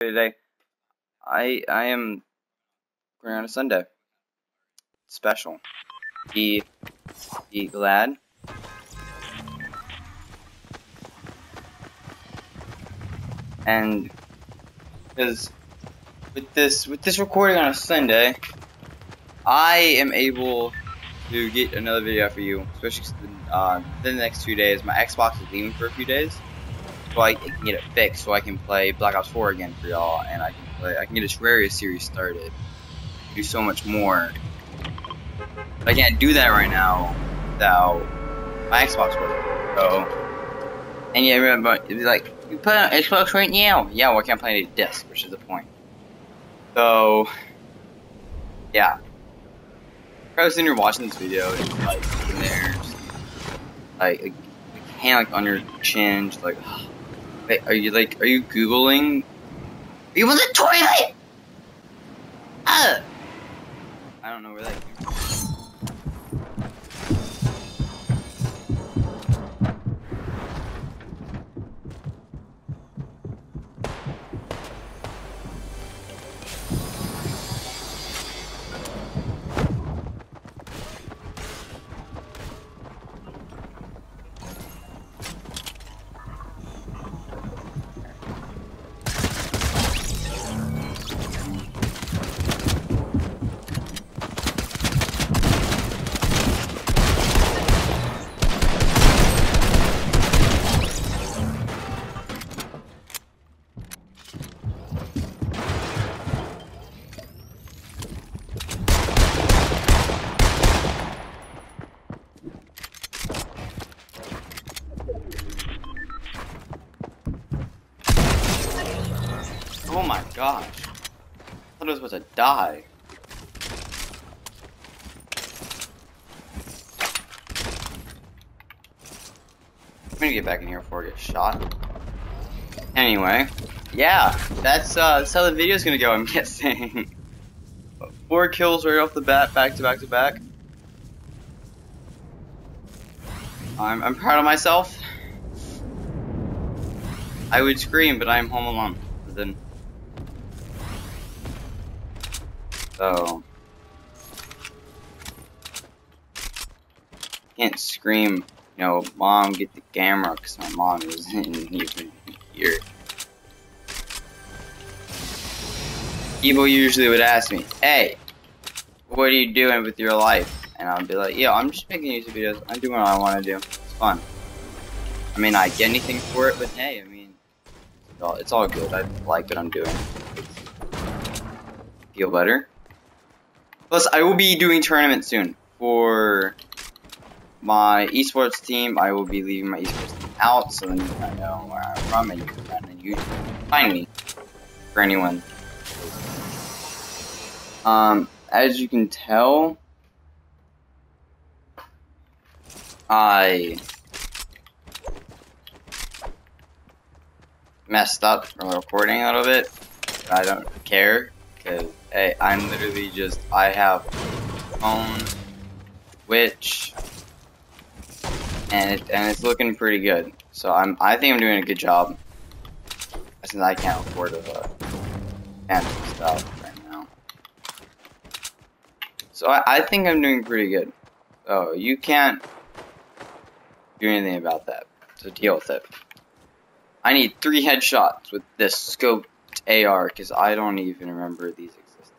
today. I I am going on a Sunday. Special. Be be glad. And because with this with this recording on a Sunday, I am able to get another video for you, especially uh, the next two days. My Xbox is leaving for a few days so I can get it fixed, so I can play Black Ops 4 again for y'all, and I can play, I can get a Terraria series started, do so much more. But I can't do that right now without my Xbox working. So, and yeah, remember, it'd be like, you play on Xbox right now? Yeah, well, I can't play any disc, which is the point. So, yeah. I was sitting here watching this video, and like, in there, like, like, hand like on your chin, just like. Wait, are you like, are you googling? Are you in the toilet? Uh. I don't know where that came from. Oh my gosh. I thought I was about to die. I'm gonna get back in here before I get shot. Anyway, yeah, that's uh that's how the video's gonna go, I'm guessing. Four kills right off the bat, back to back to back. I'm I'm proud of myself. I would scream, but I'm home alone. Then so can't scream, you know, mom, get the camera, because my mom isn't even here. People usually would ask me, hey, what are you doing with your life? And I'll be like, yo, I'm just making YouTube videos. I'm doing what I want to do. It's fun. I mean, I get anything for it, but hey, I mean, it's all, it's all good. I like what I'm doing. Feel better. Plus, I will be doing tournaments soon for my esports team. I will be leaving my esports team out, so then you kind of know where I'm from, and you can kind of find me for anyone. Um, as you can tell, I messed up from recording a little bit. I don't care because hey, I'm literally just I have phone, Twitch, and it, and it's looking pretty good. So I'm I think I'm doing a good job. Since I can't afford to uh, cancel stuff right now. So I, I think I'm doing pretty good. So you can't do anything about that. So deal with it. I need three headshots with this AR because I don't even remember these existed.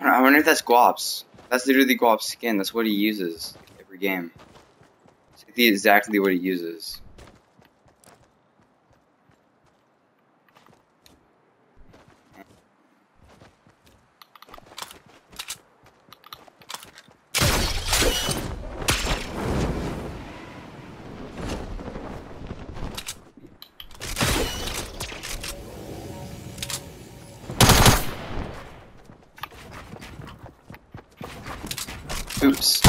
I wonder if that's Guap's. That's literally Guap's skin. That's what he uses every game. It's exactly what he uses. Oops.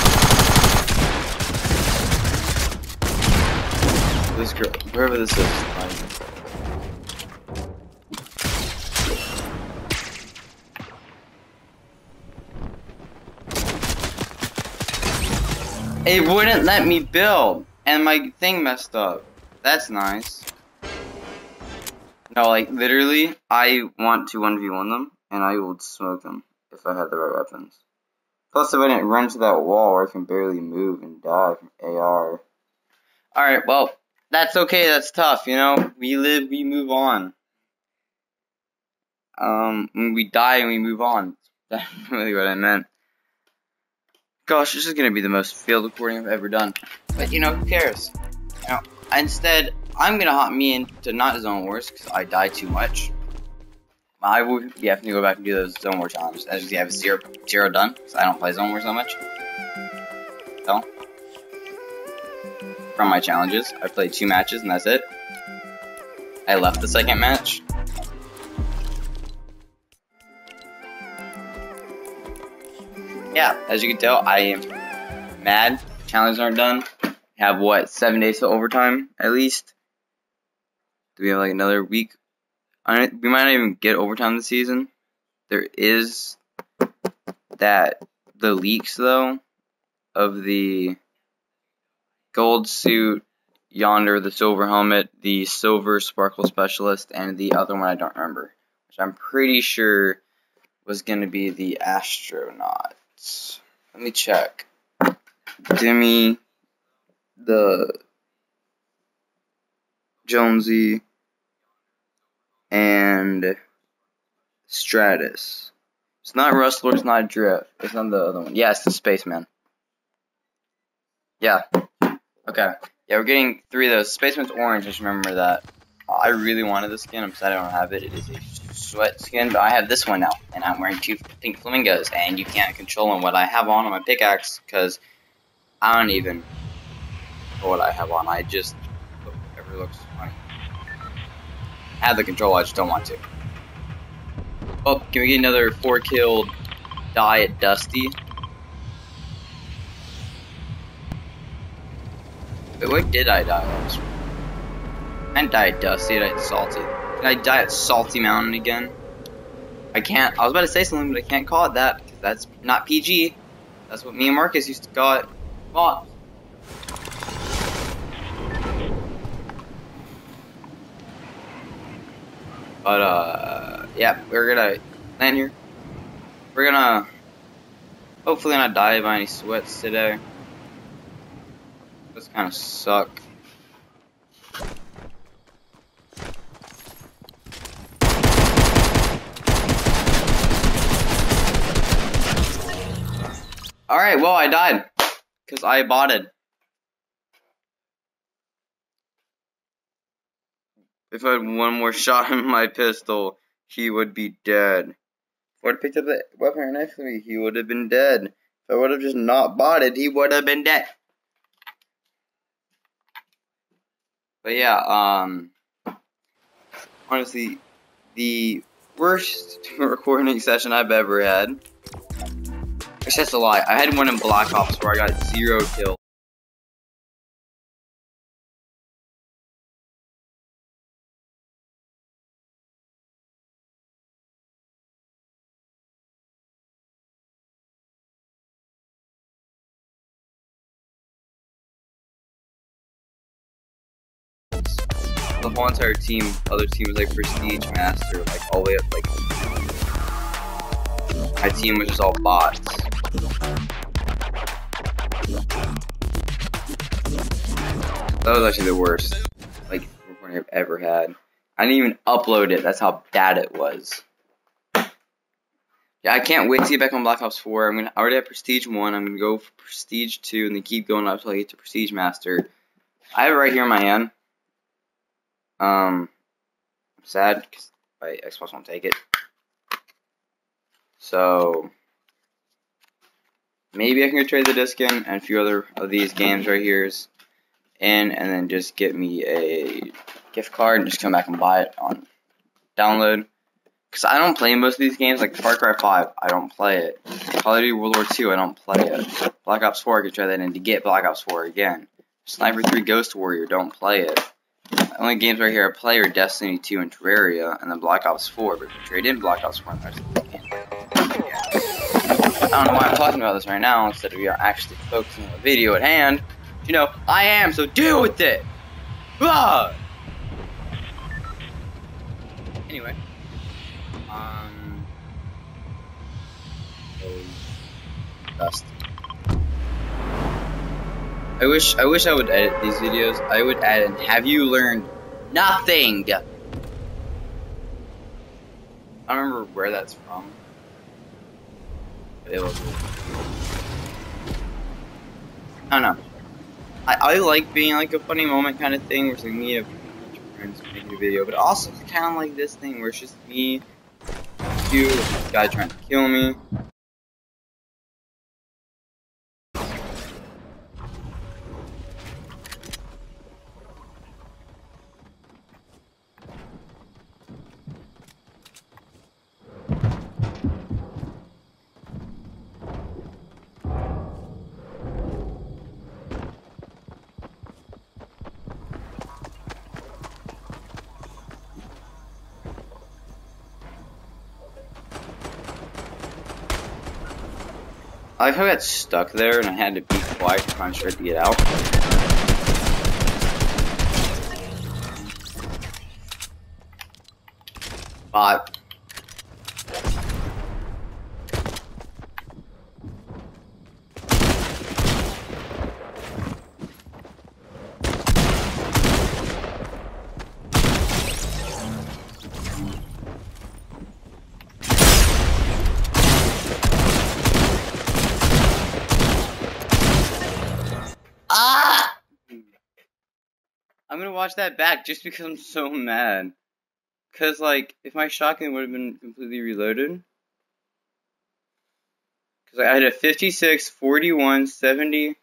This girl, wherever this is. It wouldn't let me build, and my thing messed up. That's nice. No, like literally, I want to one v one them, and I would smoke them if I had the right weapons. Plus, if I didn't run into that wall where I can barely move and die from AR. Alright, well, that's okay, that's tough, you know? We live, we move on. Um, we die and we move on. That's really what I meant. Gosh, this is gonna be the most failed recording I've ever done. But, you know, who cares? You know, instead, I'm gonna hop me into not Zone Wars, because I die too much. I will be having to go back and do those Zone War challenges. As you see, I have zero, zero done, because I don't play Zone War so much. So, from my challenges, I played two matches and that's it. I left the second match. Yeah, as you can tell, I am mad. Challenges aren't done. Have what, seven days to overtime, at least? Do we have like another week I, we might not even get overtime this season. There is that the leaks though of the gold suit yonder, the silver helmet, the silver sparkle specialist, and the other one I don't remember, which I'm pretty sure was going to be the astronaut. Let me check. Me the Jonesy and Stratus. It's not Rustler, it's not Drift. It's not the other one. Yeah, it's the Spaceman. Yeah. Okay. Yeah, we're getting three of those. Spaceman's orange, just remember that. I really wanted this skin. I'm sad I don't have it. It is a sweat skin, but I have this one now. And I'm wearing two pink flamingos. And you can't control them what I have on on my pickaxe because I don't even know what I have on. I just whatever looks funny have the control, I just don't want to. Oh, can we get another four kill die at Dusty? Wait, where did I die last? I didn't die at Dusty, I died Salty. Can I die at Salty Mountain again? I can't, I was about to say something, but I can't call it that, because that's not PG. That's what me and Marcus used to call it. Well, But, uh, yeah, we're gonna land here. We're gonna hopefully not die by any sweats today. This kind of suck. Alright, well, I died. Because I bought it. If I had one more shot in my pistol, he would be dead. If I would have picked up the weapon right next to me, he would have been dead. If I would have just not bought it, he would have been dead. But yeah, um, honestly, the worst recording session I've ever had. It's just a lie. I had one in Black Ops where I got zero kills. The whole entire team, other team was like Prestige, Master, like all the way up, like my team was just all bots. That was actually the worst, like recording I've ever had. I didn't even upload it. That's how bad it was. Yeah, I can't wait to get back on Black Ops 4. I'm gonna I already have Prestige 1. I'm gonna go for Prestige 2 and then keep going up until I get to Prestige Master. I have it right here in my hand. Um, I'm sad because my Xbox won't take it. So maybe I can trade the disc in and a few other of these games right here's in, and then just get me a gift card and just come back and buy it on download. Because I don't play most of these games, like Far Cry 5, I don't play it. Call of Duty World War 2, I don't play it. Black Ops 4, I could try that in to get Black Ops 4 again. Sniper 3 Ghost Warrior, don't play it. The only games right here I play are Destiny 2 and Terraria, and then Black Ops 4, but if you trade in Black Ops 4, I don't know why I'm talking about this right now instead of you actually focusing on the video at hand. You know, I am, so deal with it! Ah! anyway. Um. Dust. I wish I wish I would edit these videos. I would add in have you learned nothing? I don't remember where that's from. It was I don't know. I, I like being like a funny moment kind of thing where it's like me and a bunch of friends making a video, but also it's kind of like this thing where it's just me, you, guy trying to kill me. Like how I got stuck there and I had to be quiet to concentrate to get out. But I'm gonna watch that back just because I'm so mad. Cause like, if my shotgun would have been completely reloaded. Cause I had a 56, 41, 70,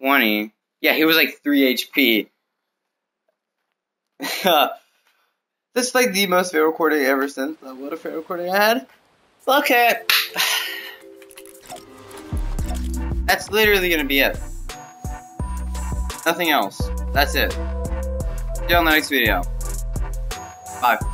20. Yeah, he was like 3 HP. this is like the most fair recording ever since. What a fair recording I had. Fuck it. That's literally gonna be it. Nothing else. That's it. See you on the next video. Bye.